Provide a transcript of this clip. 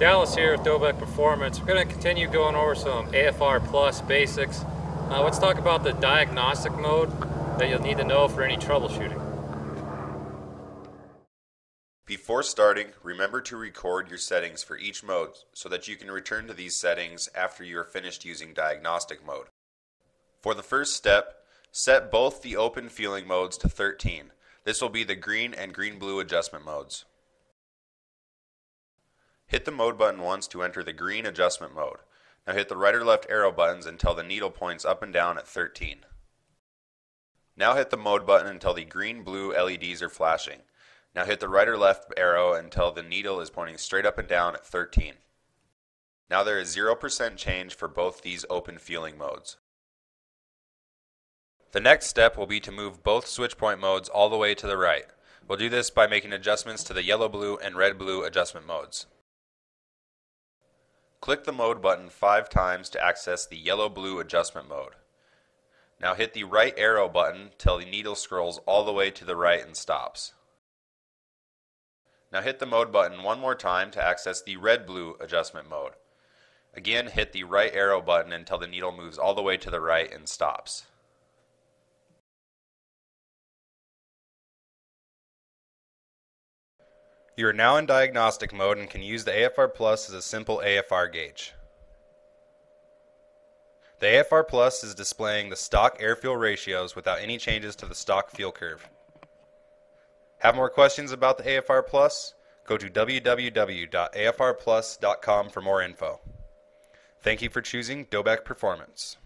Dallas here with Dobeck Performance. We're going to continue going over some AFR Plus basics. Uh, let's talk about the diagnostic mode that you'll need to know for any troubleshooting. Before starting, remember to record your settings for each mode so that you can return to these settings after you are finished using diagnostic mode. For the first step, set both the open feeling modes to 13. This will be the green and green-blue adjustment modes. Hit the mode button once to enter the green adjustment mode. Now hit the right or left arrow buttons until the needle points up and down at 13. Now hit the mode button until the green-blue LEDs are flashing. Now hit the right or left arrow until the needle is pointing straight up and down at 13. Now there is 0% change for both these open feeling modes. The next step will be to move both switch point modes all the way to the right. We'll do this by making adjustments to the yellow-blue and red-blue adjustment modes. Click the mode button five times to access the yellow-blue adjustment mode. Now hit the right arrow button till the needle scrolls all the way to the right and stops. Now hit the mode button one more time to access the red-blue adjustment mode. Again, hit the right arrow button until the needle moves all the way to the right and stops. You are now in diagnostic mode and can use the AFR Plus as a simple AFR gauge. The AFR Plus is displaying the stock air-fuel ratios without any changes to the stock fuel curve. Have more questions about the AFR Plus? Go to www.afrplus.com for more info. Thank you for choosing Dobeck Performance.